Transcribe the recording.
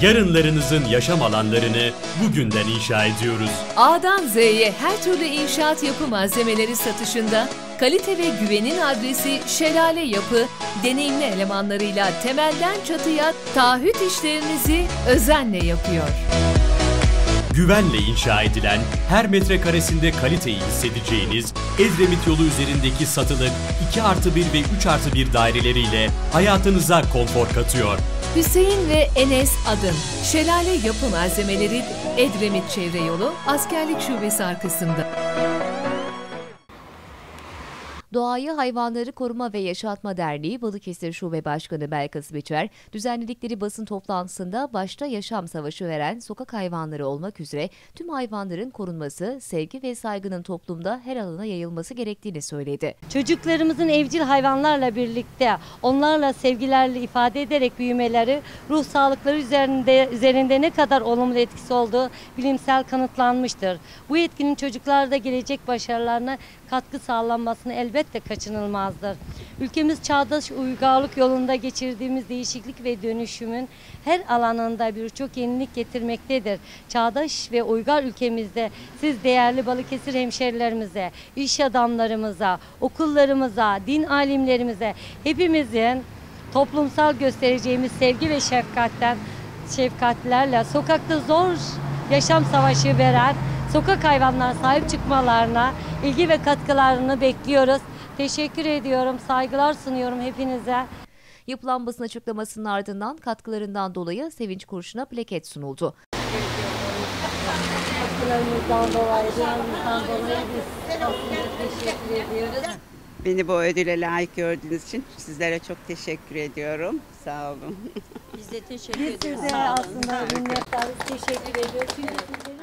Yarınlarınızın yaşam alanlarını bugünden inşa ediyoruz. A'dan Z'ye her türlü inşaat yapı malzemeleri satışında kalite ve güvenin adresi Şelale Yapı, deneyimli elemanlarıyla temelden çatıya taahhüt işlerinizi özenle yapıyor. Güvenle inşa edilen, her metrekaresinde kaliteyi hissedeceğiniz Edremit yolu üzerindeki satılık 2 artı 1 ve 3 artı 1 daireleriyle hayatınıza konfor katıyor. Hüseyin ve Enes Adın, Şelale Yapı Malzemeleri, Edremit Çevre Yolu, Askerlik Şubesi arkasında. Doğayı Hayvanları Koruma ve Yaşatma Derneği Balıkesir Şube Başkanı Belkıs Biçer, düzenledikleri basın toplantısında başta yaşam savaşı veren sokak hayvanları olmak üzere tüm hayvanların korunması, sevgi ve saygının toplumda her alana yayılması gerektiğini söyledi. Çocuklarımızın evcil hayvanlarla birlikte onlarla sevgilerle ifade ederek büyümeleri ruh sağlıkları üzerinde üzerinde ne kadar olumlu etkisi olduğu bilimsel kanıtlanmıştır. Bu etkinin çocuklarda gelecek başarılarına katkı sağlanmasını elbette kaçınılmazdır. Ülkemiz çağdaş uygarlık yolunda geçirdiğimiz değişiklik ve dönüşümün her alanında birçok yenilik getirmektedir. Çağdaş ve uygar ülkemizde siz değerli Balıkesir hemşerilerimize, iş adamlarımıza, okullarımıza, din alimlerimize, hepimizin toplumsal göstereceğimiz sevgi ve şefkatten şefkatlerle sokakta zor yaşam savaşı veren sokak hayvanlara sahip çıkmalarına ilgi ve katkılarını bekliyoruz. Teşekkür ediyorum, saygılar sunuyorum hepinize. Yapılan basın açıklamasının ardından katkılarından dolayı Sevinç Kurşun'a plaket sunuldu. Katkılarınızdan dolayı, duyanızdan dolayı biz teşekkür ediyoruz. Beni bu ödüle layık gördüğünüz için sizlere çok teşekkür ediyorum. Sağ olun. Biz de teşekkür ediyoruz. Biz size aslında minnettarız, teşekkür ediyoruz. Çünkü